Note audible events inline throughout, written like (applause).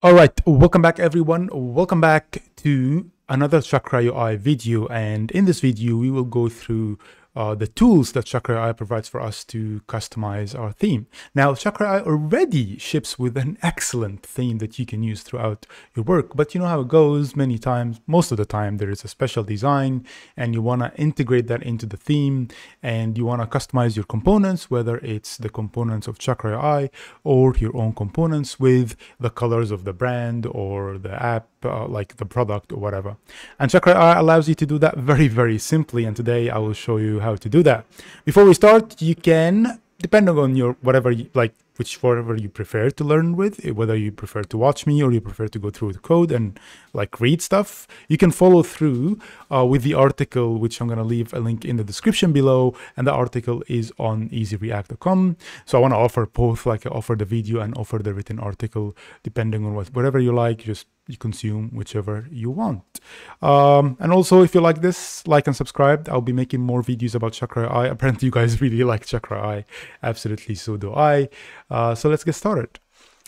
All right, welcome back everyone. Welcome back to another Chakra UI video. And in this video, we will go through uh, the tools that Chakra UI provides for us to customize our theme. Now, Chakra UI already ships with an excellent theme that you can use throughout your work, but you know how it goes many times, most of the time there is a special design and you want to integrate that into the theme and you want to customize your components, whether it's the components of Chakra UI or your own components with the colors of the brand or the app, uh, like the product or whatever. And Chakra UI allows you to do that very, very simply. And today I will show you how how to do that. Before we start, you can, depending on your whatever you, like whichever you prefer to learn with, eh, whether you prefer to watch me or you prefer to go through the code and like read stuff, you can follow through uh, with the article, which I'm going to leave a link in the description below. And the article is on easyreact.com. So I want to offer both, like I offer the video and offer the written article, depending on what, whatever you like, just you consume whichever you want. Um, and also, if you like this, like and subscribe. I'll be making more videos about Chakra UI. (laughs) Apparently, you guys really like Chakra UI. Absolutely, so do I. Uh, so let's get started.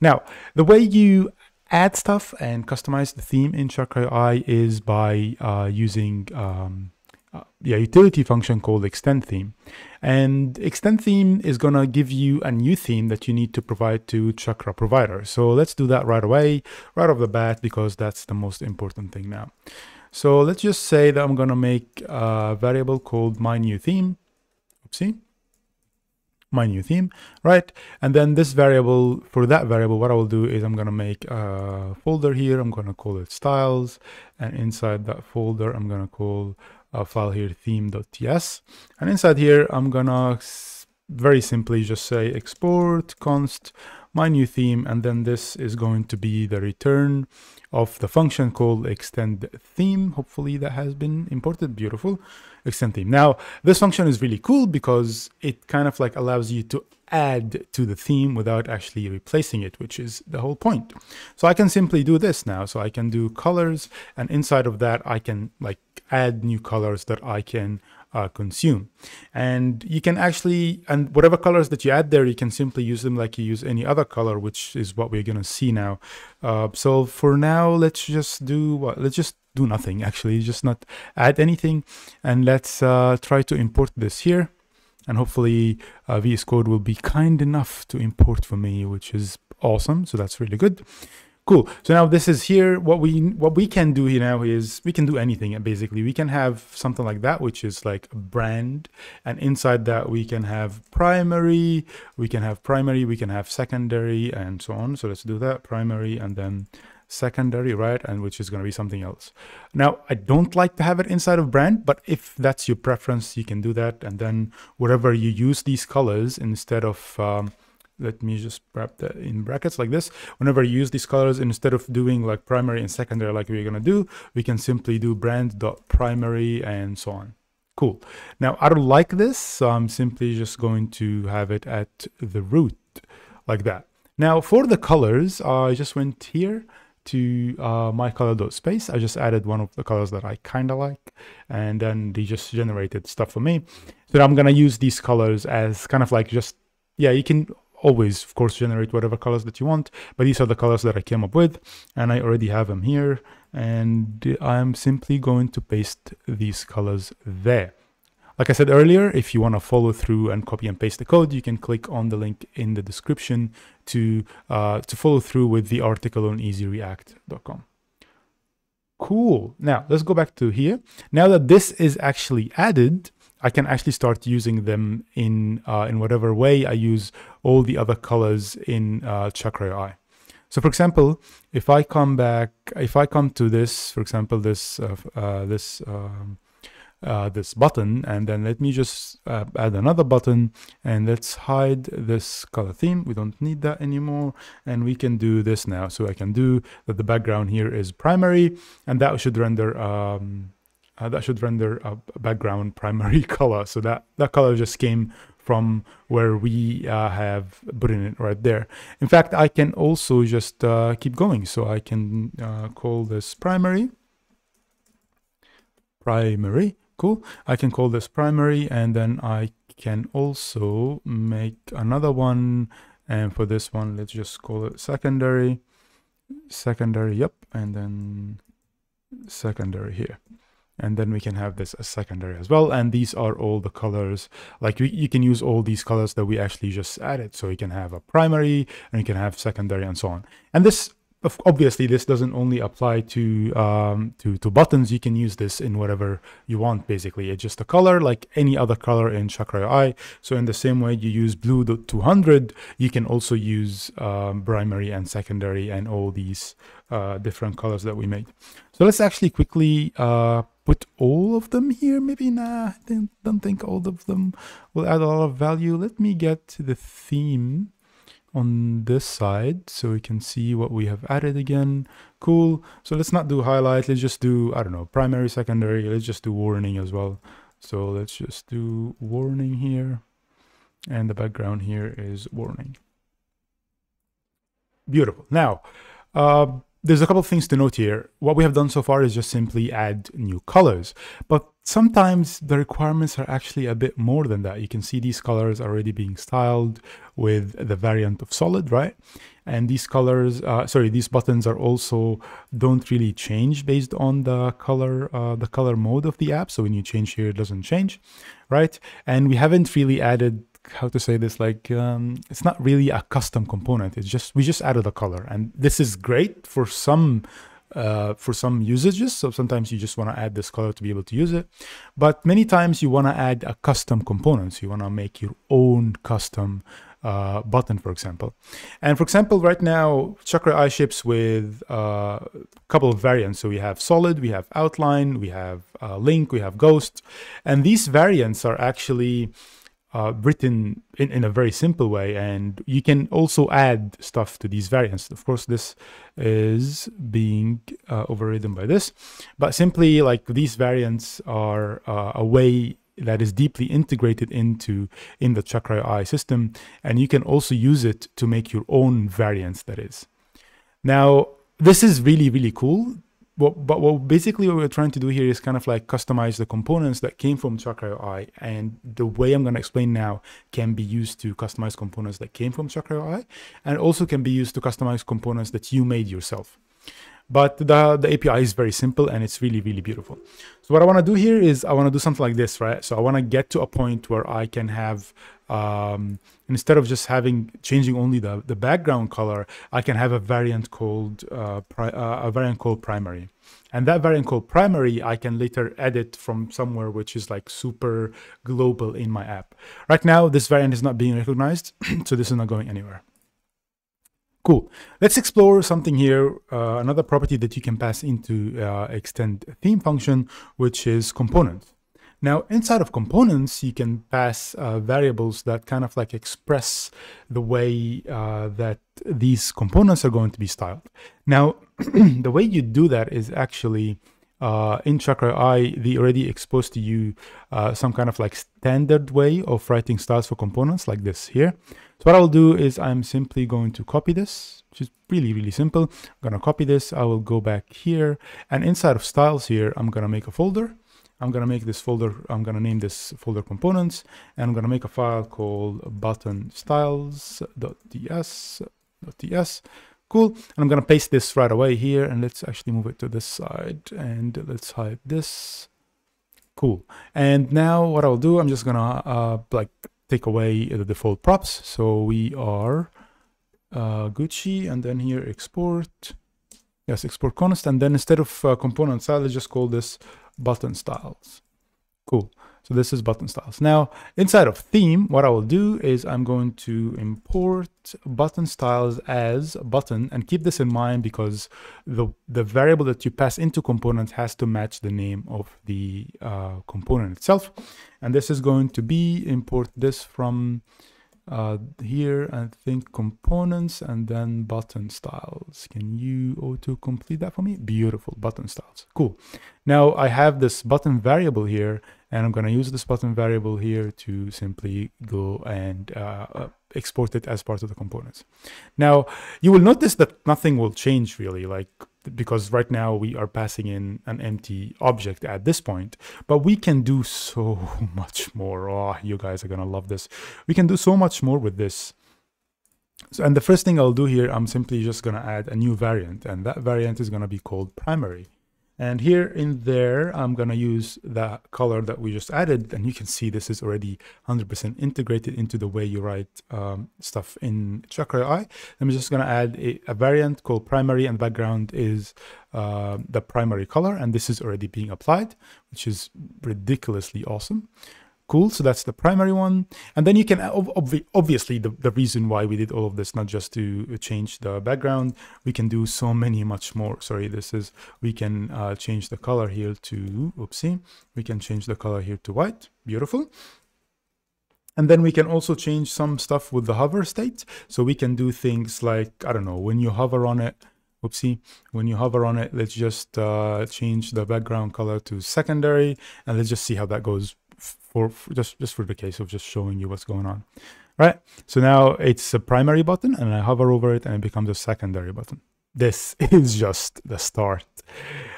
Now, the way you add stuff and customize the theme in Chakra UI is by uh, using um, yeah, utility function called extend theme. And extend theme is going to give you a new theme that you need to provide to Chakra provider. So let's do that right away, right off the bat, because that's the most important thing now. So let's just say that I'm going to make a variable called my new theme. Oopsie my new theme, right? And then this variable, for that variable, what I will do is I'm to make a folder here. I'm to call it styles. And inside that folder, I'm to call a file here theme.ts. And inside here, I'm to very simply just say export const my new theme. And then this is going to be the return of the function called extend theme. Hopefully that has been imported. Beautiful. Extend theme. Now, this function is really cool because it kind of like allows you to add to the theme without actually replacing it, which is the whole point. So I can simply do this now. So I can do colors and inside of that, I can like add new colors that I can uh, consume. And you can actually, and whatever colors that you add there, you can simply use them like you use any other color, which is what we're going to see now. Uh, so for now, let's just do what? Let's just do nothing actually, just not add anything. And let's uh, try to import this here. And hopefully uh, VS Code will be kind enough to import for me, which is awesome. So that's really good. Cool. So now this is here. What we what we can do here now is we can do anything basically. We can have something like that, which is like a brand, and inside that we can have primary. We can have primary. We can have secondary, and so on. So let's do that primary, and then secondary, right? And which is going to be something else. Now, I don't like to have it inside of brand, but if that's your preference, you can do that. And then whatever you use these colors instead of um, let me just wrap that in brackets like this. Whenever you use these colors, instead of doing like primary and secondary like we're gonna do, we can simply do brand dot primary and so on. Cool. Now I don't like this, so I'm simply just going to have it at the root like that. Now for the colors, I just went here to uh, my color space. I just added one of the colors that I kind of like, and then they just generated stuff for me. So I'm gonna use these colors as kind of like just yeah, you can always, of course, generate whatever colors that you want, but these are the colors that I came up with, and I already have them here, and I'm simply going to paste these colors there. Like I said earlier, if you want to follow through and copy and paste the code, you can click on the link in the description to, uh, to follow through with the article on easyreact.com. Cool. Now let's go back to here. Now that this is actually added, I can actually start using them in uh, in whatever way I use all the other colors in uh, Chakra UI. So for example, if I come back, if I come to this, for example, this uh, uh this um, uh, this button, and then let me just uh, add another button, and let's hide this color theme. We don't need that anymore, and we can do this now. So I can do that. The background here is primary, and that should render. Um, uh, that should render a background primary (laughs) color. So that, that color just came from where we uh, have put in it right there. In fact, I can also just uh, keep going. So I can uh, call this primary. Primary, cool. I can call this primary and then I can also make another one. And for this one, let's just call it secondary secondary, yep, and then secondary here. And then we can have this as secondary as well. And these are all the colors. Like you, you can use all these colors that we actually just added. So you can have a primary and you can have secondary and so on. And this obviously this doesn't only apply to um, to to buttons. You can use this in whatever you want. Basically, it's just a color like any other color in Chakra UI. So in the same way you use blue 200, you can also use um, primary and secondary and all these uh, different colors that we made. So let's actually quickly uh, put all of them here. Maybe nah, I don't think all of them will add a lot of value. Let me get to the theme on this side so we can see what we have added again. Cool. So let's not do highlight. Let's just do, I don't know, primary, secondary. Let's just do warning as well. So let's just do warning here. And the background here is warning. Beautiful. Now, uh, there's a couple of things to note here. What we have done so far is just simply add new colors, but sometimes the requirements are actually a bit more than that. You can see these colors are already being styled with the variant of solid, right? And these colors, uh, sorry, these buttons are also don't really change based on the color, uh, the color mode of the app. So when you change here, it doesn't change, right? And we haven't really added how to say this like um, it's not really a custom component it's just we just added a color and this is great for some uh, for some usages so sometimes you just want to add this color to be able to use it but many times you want to add a custom component so you want to make your own custom uh, button, for example. And for example, right now, Chakra UI ships with uh, a couple of variants. So we have solid, we have outline, we have uh, link, we have ghost. And these variants are actually uh, written in, in a very simple way. And you can also add stuff to these variants. Of course this is being uh, overridden by this but simply like these variants are uh, a way that is deeply integrated into in the chakra UI system. And you can also use it to make your own variants that is. Now this is really really cool what, but what basically what we're trying to do here is kind of like customize the components that came from Chakra UI, and the way I'm going to explain now can be used to customize components that came from Chakra UI, and also can be used to customize components that you made yourself. But the, the API is very simple and it's really, really beautiful. So what I want to do here is I want to do something like this, right? So I want to get to a point where I can have um, instead of just having changing only the, the background color, I can have a variant called uh, uh, a variant called primary. And that variant called primary, I can later edit from somewhere which is like super global in my app. Right now, this variant is not being recognized, (clears throat) so this is not going anywhere. Cool. Let's explore something here, uh, another property that you can pass into uh, extend theme function, which is component. Now, inside of components, you can pass uh, variables that kind of like express the way uh, that these components are going to be styled. Now, (clears throat) the way you do that is actually uh, in Chakra UI, they already exposed to you uh, some kind of like standard way of writing styles for components like this here. So what I'll do is I'm simply going to copy this, which is really, really simple. I'm going to copy this. I will go back here and inside of styles here, I'm going to make a folder I'm going to make this folder, I'm going to name this folder components, and I'm going to make a file called button styles.ts.ts. Cool. And I'm going to paste this right away here, and let's actually move it to this side, and let's hide this. Cool. And now what I'll do, I'm just going to uh, like take away the default props. So we are uh, Gucci, and then here export. Yes, export const, and then instead of uh, component style, let's just call this button styles. Cool. So this is button styles. Now, inside of theme, what I will do is I'm going to import button styles as button and keep this in mind because the, the variable that you pass into component has to match the name of the uh, component itself. And this is going to be import this from uh, here I think components and then button styles. Can you auto complete that for me? Beautiful button styles. Cool. Now I have this button variable here and I'm going to use this button variable here to simply go and uh, uh, export it as part of the components. Now you will notice that nothing will change really like because right now we are passing in an empty object at this point, but we can do so (laughs) much more. Oh, you guys are gonna love this. We can do so much more with this. So, and the first thing I'll do here, I'm simply just going to add a new variant, and that variant is going to be called primary. And here in there, I'm going to use the color that we just added. And you can see this is already 100% integrated into the way you write um, stuff in Chakra UI. I'm just going to add a, a, variant called primary and background is uh, the primary color. And this is already being applied, which is ridiculously awesome. Cool, so that's the primary one. And then you can, ob obviously the, the reason why we did all of this, not just to change the background, we can do so many much more. Sorry, this is, we can uh, change the color here to, oopsie, we can change the color here to white, beautiful. And then we can also change some stuff with the hover state. So we can do things like, I don't know, when you hover on it, oopsie, when you hover on it, let's just uh, change the background color to secondary and let's just see how that goes for, for, just just for the case of just showing you what's going on right? So now it's a primary button and i hover over it and it becomes a secondary button. This (laughs) is just the start.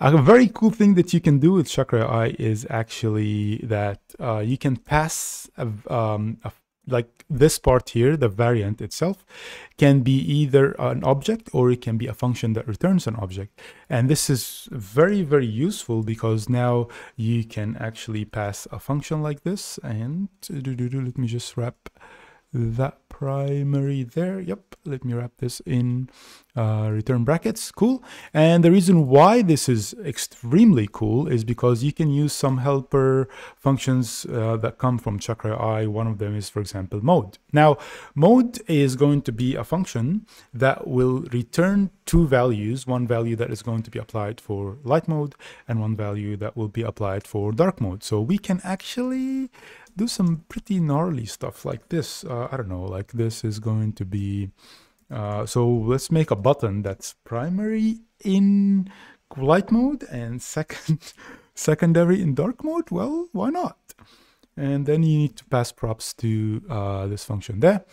A very cool thing that you can do with chakra ui is actually that uh, you can pass a, um, a like this part here, the variant itself, can be either an object or it can be a function that returns an object. And this is very, very useful because now you can actually pass a function like this. And let me just wrap that primary there. Yep, let me wrap this in uh, return brackets. Cool. And the reason why this is extremely cool is because you can use some helper functions uh, that come from Chakra UI. One of them is, for example, mode. Now, mode is going to be a function that will return two values, one value that is going to be applied for light mode and one value that will be applied for dark mode. So we can actually do some pretty gnarly stuff like this. Uh, I don't know, like this is going to be, uh, so let's make a button that's primary in light mode and second, (laughs) secondary in dark mode. Well, why not? And then you need to pass props to uh, this function there.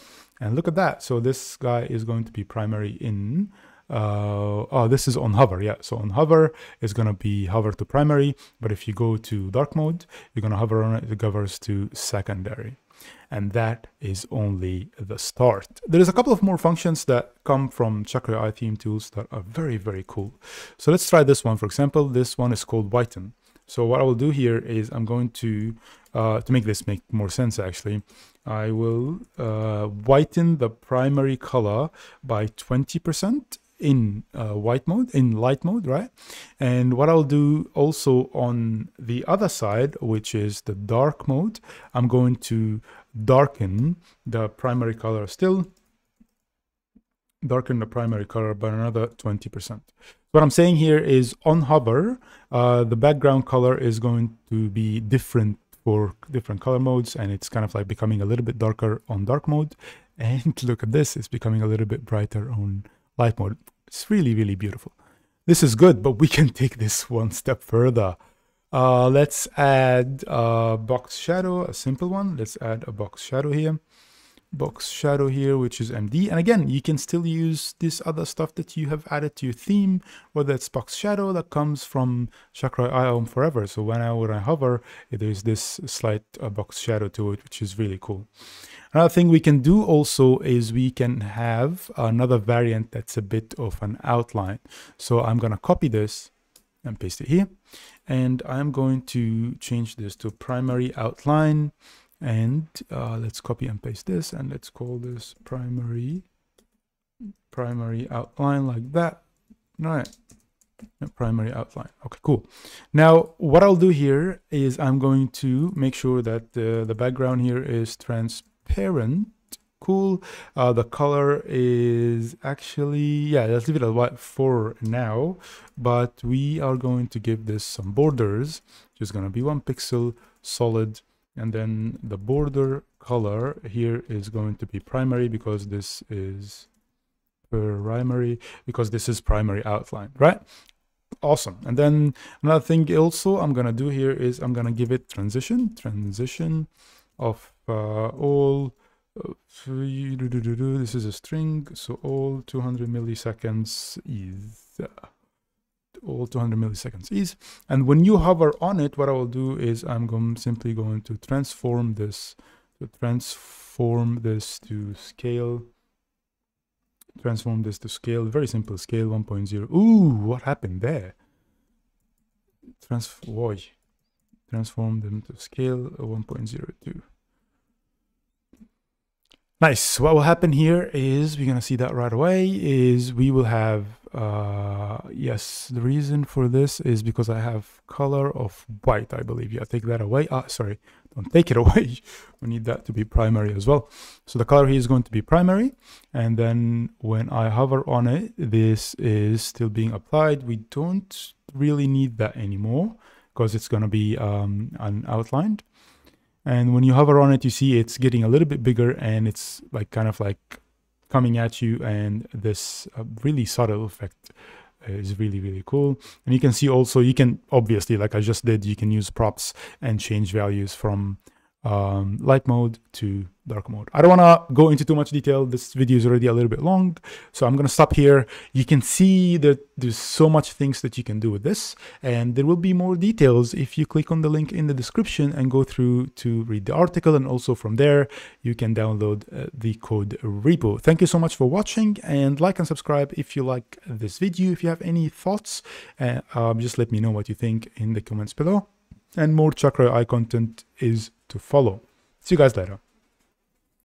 And look at that. So this guy is going to be primary in uh, oh, this is on hover. Yeah, so on hover is going to be hover to primary, but if you go to dark mode, you're going to hover on it, it goes to secondary. And that is only the start. There is a couple of more functions that come from Chakra UI theme tools that are very, very cool. So let's try this one. For example, this one is called whiten. So what I will do here is I'm going to, uh, to make this make more sense actually, I will uh, whiten the primary color by 20% in uh, white mode, in light mode, right? And what I'll do also on the other side, which is the dark mode, I'm going to darken the primary color still, darken the primary color by another 20%. What I'm saying here is on hover, uh, the background color is going to be different for different color modes and it's kind of like becoming a little bit darker on dark mode and (laughs) look at this it's becoming a little bit brighter on light mode. It's really, really beautiful. This is good, but we can (laughs) take this one step further. Uh, let's add a box shadow, a simple one. Let's add a box shadow here. Box shadow here, which is MD. And again, you can still use this other stuff that you have added to your theme, whether it's box shadow that comes from Chakra IOM forever. So when I, when I hover, there's this slight uh, box shadow to it, which is really cool. Another thing we can do also is we can have another variant that's a bit of an outline. So I'm going to copy this and paste it here. And I'm going to change this to primary outline. And uh, let's copy and paste this. And let's call this primary, primary outline like that. All right primary outline. Okay, cool. Now, what I'll do here is I'm going to make sure that the, the background here is transparent cool uh, the color is actually yeah let's leave it at white for now but we are going to give this some borders just going to be one pixel solid and then the border color here is going to be primary because this is primary because this is primary outline right? Awesome. And then another thing also i'm gonna do here is i'm gonna give it transition transition of uh, all uh, this is a string so all 200 milliseconds is uh, all 200 milliseconds is and when you hover on it what i will do is i'm going simply going to transform this to transform this to scale transform this to scale. Very simple scale 1.0. Ooh, what happened there? Trans why? Transform them to scale 1.02. Nice. What will happen here is we're going to see that right away is we will have, uh, yes, the reason for this is because I have color of white, I believe. Yeah, take that away. Ah, sorry, don't take it (laughs) away. we need that to be primary as well. So the color here is going to be primary. And then when I hover on it, this is still being applied. We don't really need that anymore because it's going to be um, outlined. And when you hover on it, you see it's getting a little bit bigger and it's like kind of like coming at you. And this uh, really subtle effect is really, really cool. And you can see also, you can obviously, like I just did, you can use props and change values from um, light mode to dark mode. I don't want to go into too much detail. This video is already a little bit long, so I'm going to stop here. You can see that there's so much things that you can do with this, and there will be more details if you click on the link in the description and go through to read the article, and also from there, you can download uh, the code repo. Thank you so much for watching, and like and subscribe if you like this video. If you have any thoughts, uh, um, just let me know what you think in the comments below. And more Chakra UI content is to follow. See you guys later.